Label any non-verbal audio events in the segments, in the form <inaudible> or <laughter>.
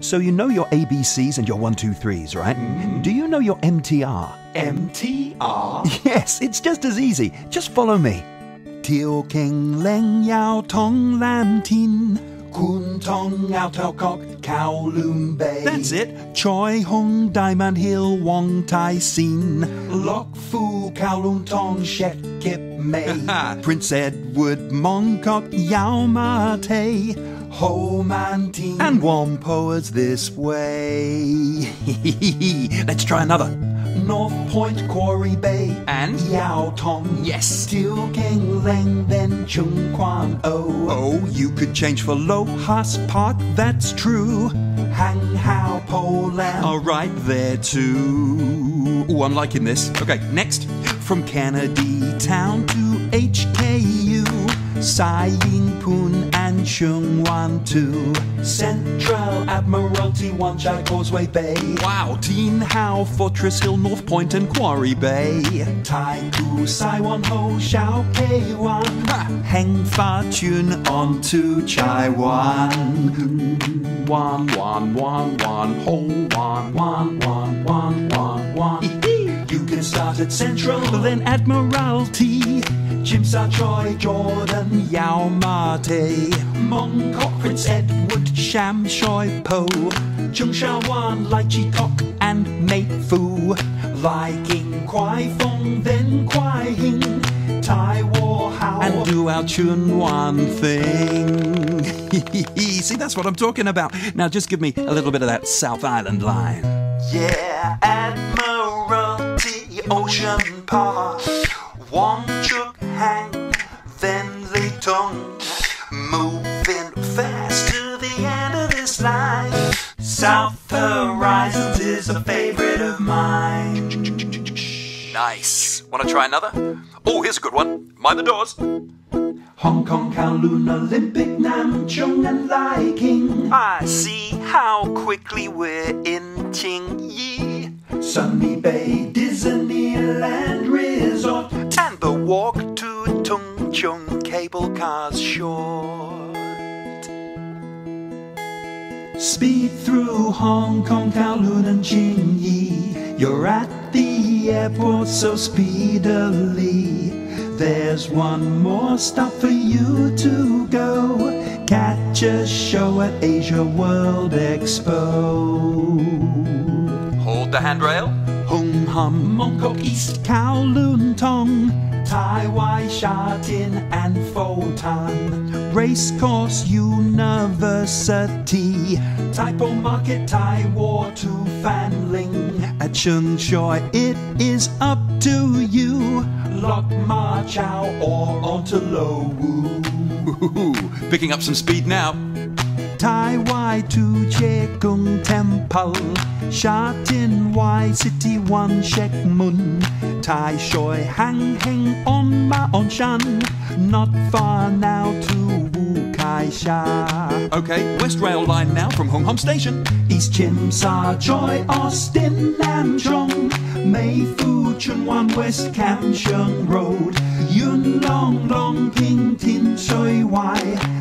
So you know your ABCs and your 123s, right? Mm-hmm. Do you know your MTR? MTR? Yes, it's just as easy. Just follow me. Tiu Keng Leng Yau Tong Lam Tin. Kwun Tong Ngau Tau Kok Kowloon Bay. That's it. Choi Hung Diamond Hill Wong Tai Sin. Lok Fu Kowloon Tong Shek Kip Mei. <laughs> Prince Edward Mongkok Yau Ma Tei. Ho Man Tin. And Whampoa's this way. <laughs> Let's try another. North Point Quarry Bay. And? Yau Tong. Yes. Tiu Keng Leng then Tseung Kwan O. Oh, you could change for Lohas Park, that's true. Hang Hau Po Lam. All right there too. Oh, I'm liking this. Okay, next. From Kennedy Town to HKU. Sai Ying Pun and Sheung Wan Tu. Central Admiralty Wan Chai Causeway Bay. Wow, Tin Hau, Fortress Hill, North Point, and Quarry Bay. Tai Koo Sai Wan Ho Shau Kei Wan. Heng Fa Chuen on to Chai Wan. Wan, wan, wan, wan, ho, wan, Wan Wan Wan Wan Wan. You can start at Central, Then Admiralty, Tsim Sha Tsui Jordan, Yau Ma Tei, Mong Prince Edward, Sham Shui Po, Cheung Sha Wan, Lai Chi Kok, and Mei Foo. Viking Kwai Fong, then Kwai Hing, Tai Wo Hau. And do our Tsuen Wan thing. <laughs> See, that's what I'm talking about. Now just give me a little bit of that South Island line. Yeah, Admiralty Ocean Park. Wong Chuk Hang, then Lei Tung. Moving fast to the end of this line. South Horizons is a favorite of mine. Nice. Want to try another? Oh, here's a good one. Mind the doors. Hong Kong, Kowloon, Olympic, Nam Cheong, and Lai King. I see how quickly we're in Tsing Yi. Sunny Bay, Disneyland Resort. And the walk to Tung Chung cable cars short. Speed through Hong Kong, Kowloon, and Tsing Yi. You're at the airport so speedily. There's one more stop for you to go. Catch a show at Asia World Expo. The handrail. Hung Hom. Mongkok East, Kowloon Tong. Tai Wai, Sha Tin, and Fo Tan. Racecourse University. Taipo Market, Tai Wo to Fanling. At Sheung Shui, it is up to you. Lok Ma Chau or onto Lo Wu. Picking up some speed now. Tai Wai to Che Kung Temple, Sha Tin Wai City One Shek Mun, Tai Shui Hang Heng On Ma On Shan, not far now to Kai. Okay, West Rail Line now from Hung Hom Station. East Tsim Sha Tsui Austin Nam Cheong Mei Foo Tsuen Wan West Kam Sheung Road Yuen Long Long Ping Tin Shui Wai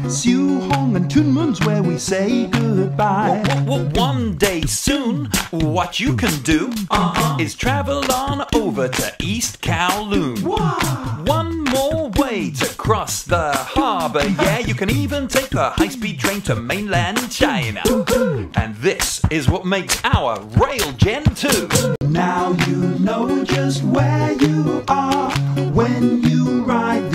Siu Hong and Tuen Mun's where we say goodbye Well, one day soon, what you can do uh-huh. is travel on over to East Kowloon. One more way to cross the harbour, yeah. You can even take a high speed train to mainland China. And this is what makes our Rail Gen 2. Now you know just where you are when you ride